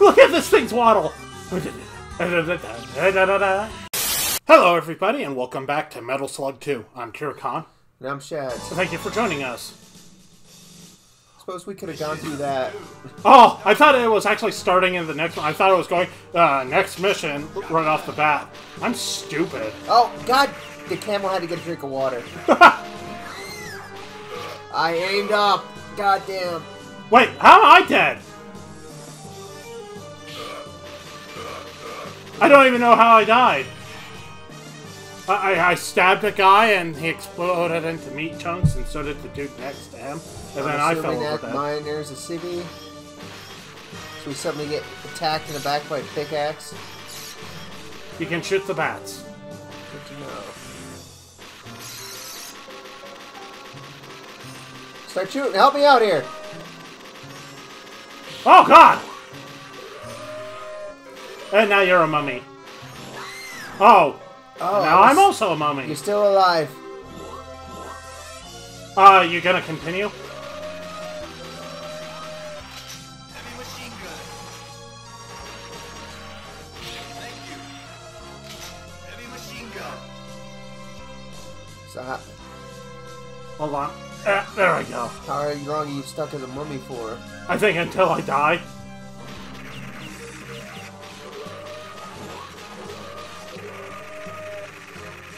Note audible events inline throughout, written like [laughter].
Look at this thing's waddle! Hello, everybody, and welcome back to Metal Slug 2. I'm Kurukan. And I'm Shads. Thank you for joining us. Suppose we could have gone through that. Oh, I thought it was actually starting in the next one. I thought it was going, uh, next mission, right off the bat. I'm stupid. Oh, God! The camel had to get a drink of water. [laughs] I aimed up. God damn. Wait, how am I dead? I don't even know how I died. I, I, I stabbed a guy and he exploded into meat chunks, and so did the dude next to him. And then I fell over that dead. there's a city. So we suddenly get attacked in the back by a pickaxe. You can shoot the bats. Good to know. Start shooting. Help me out here. Oh god! And [laughs] now you're a mummy. Oh, Oh, now I I'm also a mummy. You're still alive. Uh, you gonna continue? Heavy machine gun. Thank you. Heavy machine gun. So how, Hold on. Uh, there we go. how long are you stuck as a mummy for? I think until I die.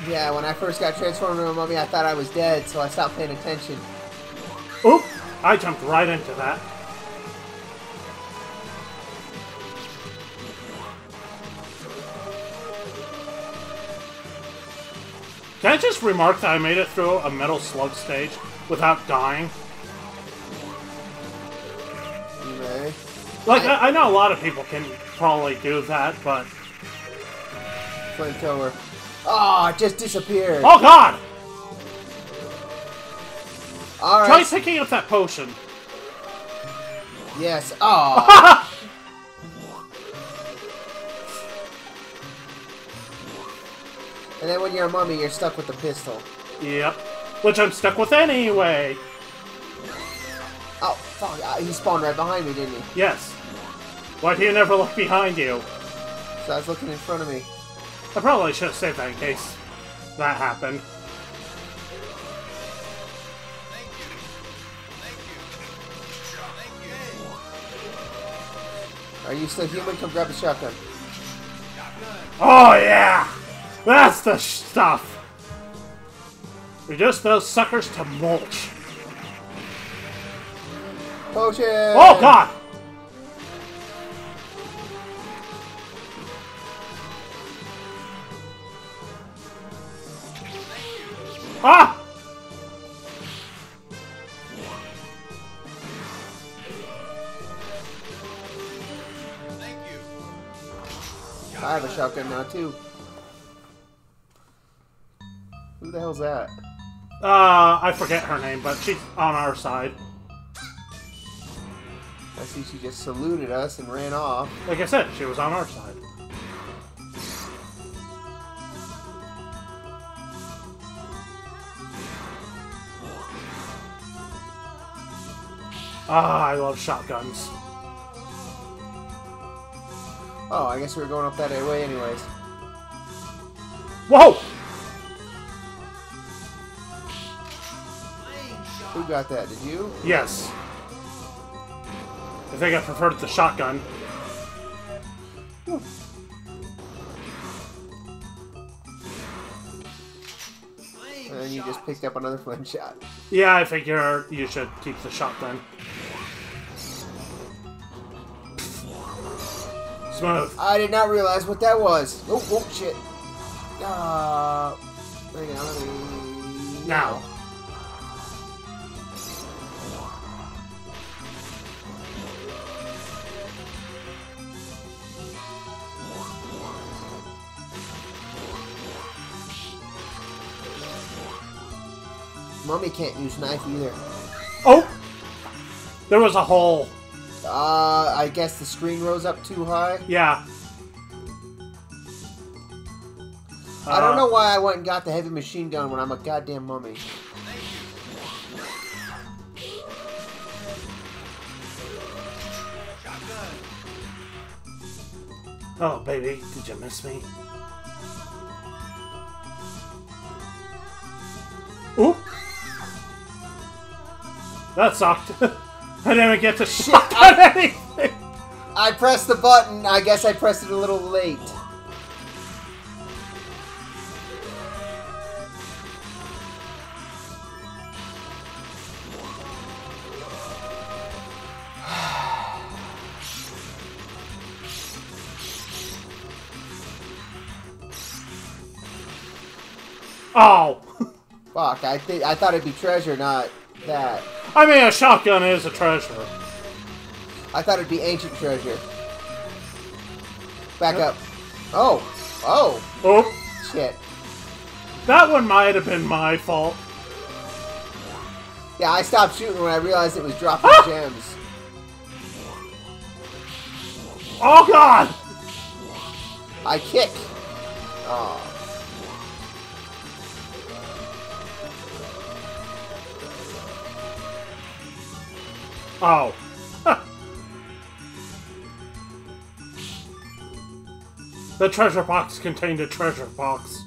Yeah, when I first got transformed into a mummy, I thought I was dead, so I stopped paying attention. Oop! I jumped right into that. Can I just remark that I made it through a Metal Slug stage without dying? You. Like, I, I know a lot of people can probably do that, but... Flamethrower. Oh, it just disappeared. Oh god! All Try right. picking up that potion. Yes. Oh. [laughs] and then when you're a mummy, you're stuck with the pistol. Yep. Which I'm stuck with anyway. Oh, fuck. uh, He spawned right behind me, didn't he? Yes. Why do you never look behind you? So I was looking in front of me. I probably should have saved that in case that happened. Thank you. Thank you. Thank you. Are you still human? Come grab the shotgun. Oh yeah! That's the stuff! Reduce those suckers to mulch. Potion! Oh god! Ah! Thank you. I have a shotgun now, too. Who the hell's that? Uh, I forget her name, but she's on our side. I see she just saluted us and ran off. Like I said, she was on our side. Ah, I love shotguns. Oh, I guess we were going up that way anyways. Whoa! Who got that? Did you? Yes. I think I preferred the shotgun. And then you just picked up another flame shot. Yeah, I figure you should keep the shotgun. Smooth. I did not realize what that was. Oh, oh shit. Uh, on. Now. Mummy can't use knife either. Oh! There was a hole. Uh, I guess the screen rose up too high. Yeah. I don't Uh, know why I went and got the heavy machine gun when I'm a goddamn mummy. Oh, baby, did you miss me? Oop! That sucked. [laughs] I didn't get to [laughs] Shit, on anything. I pressed the button. I guess I pressed it a little late. [sighs] Oh! Fuck, I th I thought it'd be treasure, not that. I mean, a shotgun is a treasure. I thought it'd be ancient treasure. Back up. Oh! Oh! Oh, Shit. that one might have been my fault. Yeah, I stopped shooting when I realized it was dropping Ah! gems. Oh god! I kick. Oh. Oh. [laughs] the treasure box contained a treasure box.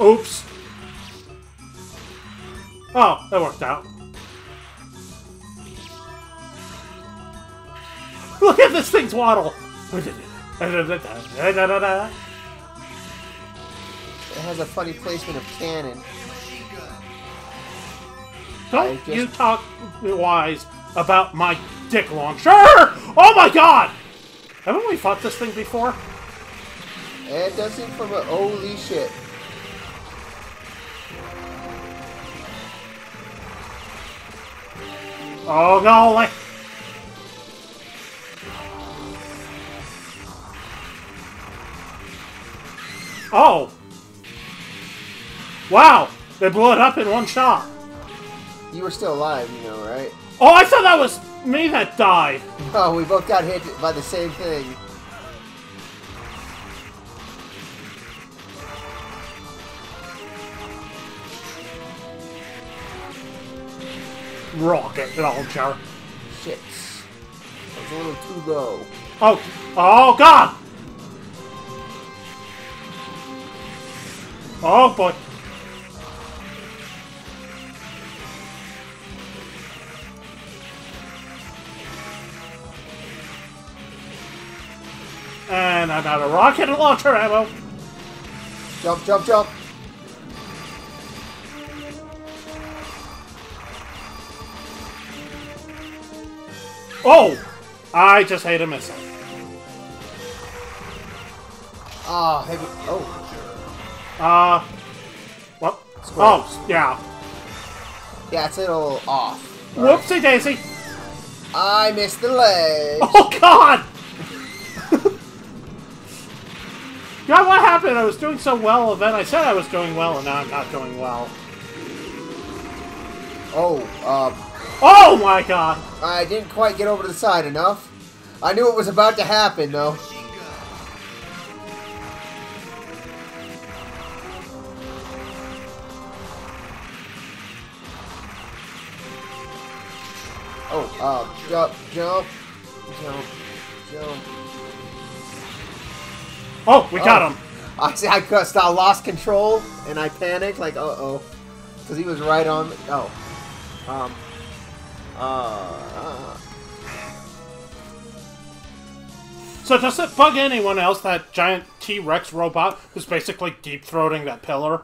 Oops. Oh, that worked out. Look at this thing's waddle! [laughs] Has a funny placement of cannon. Don't just- you talk wise about my dick launcher! [laughs] Oh my god! Haven't we fought this thing before? It does seem from a holy shit. Oh no! Like... Oh! Wow! They blew it up in one shot. You were still alive, you know, right? Oh, I thought that was me that died. Oh, we both got hit by the same thing. Rocket launcher. Shit. That was a little too low. Oh, oh god! Oh boy. And I'm out of rocket launcher ammo. Jump, jump, jump. Oh! I just hate a missile. Ah, heavy. Oh, Uh, what? Square. Oh, yeah. yeah, it's a little off. Whoopsie daisy. I missed the ledge. Oh god! God, what happened? I was doing so well, and then I said I was doing well, and now I'm not doing well. Oh, um, Oh my god! I didn't quite get over to the side enough. I knew it was about to happen, though. Oh, uh, jump, jump, jump, jump. Oh, we got Oh. him! [laughs] I see. I cussed. I lost control and I panicked. Like, uh oh, because he was right on. Oh, um, uh, So does it bug anyone else that giant T-Rex robot who's basically deep-throating that pillar?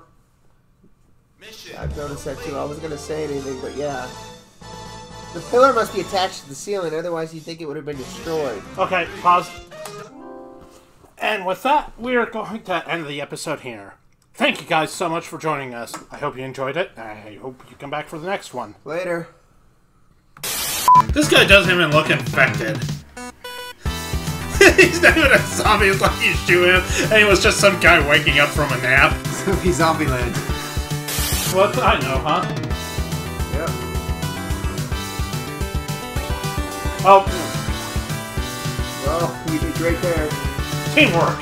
Mission. I've noticed that too. I wasn't gonna say anything, but yeah, the pillar must be attached to the ceiling. Otherwise, you'd think it would have been destroyed. Okay, pause. And with that, we're going to end the episode here. Thank you guys so much for joining us. I hope you enjoyed it. I hope you come back for the next one. Later. This guy doesn't even look infected. [laughs] he's not even a zombie, it's like you shoot him, and he was just some guy waking up from a nap. [laughs] Zombie Zombieland. What? I know, huh? Yep. Oh, Well, you did great there. Teamwork.